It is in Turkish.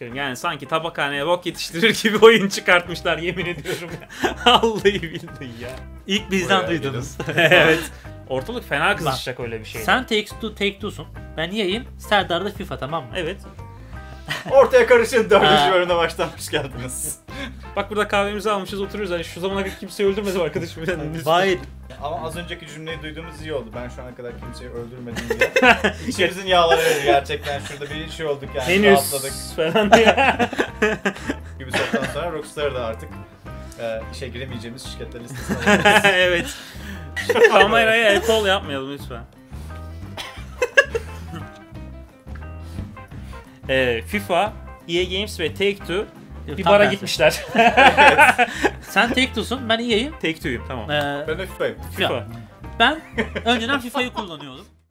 Yani sanki tabakhaneye bok yetiştirir gibi oyun çıkartmışlar yemin ediyorum. Vallahi billahi ya. İlk bizden Buraya duydunuz. evet. Ortalık fena kızışacak öyle bir şey. Sen Take Two, Take Two'sun. Ben yiyeyim. Serdar da FIFA tamam mı? Evet. Ortaya karışın dördüncü bölümde baştan hoş geldiniz. Bak burada kahvemizi almışız oturuyoruz. Hani şu zamana kadar kimseyi öldürmedim arkadaşım. Yani. Hayır. Ama az önceki cümleyi duyduğumuz iyi oldu. Ben şu ana kadar kimseyi öldürmedim diye. İçimizin yağları eridi gerçekten. Şurada bir şey olduk yani. Henüz Rahatladık. falan diye. Gibi soktan sonra Rockstar da artık e, işe giremeyeceğimiz şirketler listesine evet. Kameraya el kol yapmayalım lütfen. ee, FIFA, EA Games ve Take-Two Yok, bir bara tersi. gitmişler. Sen Take Two'sun. Ben yiyeyim. Take-Two'yum tamam. Ee, ben de FIFA'yım. FIFA. ben önceden FIFA'yı kullanıyordum.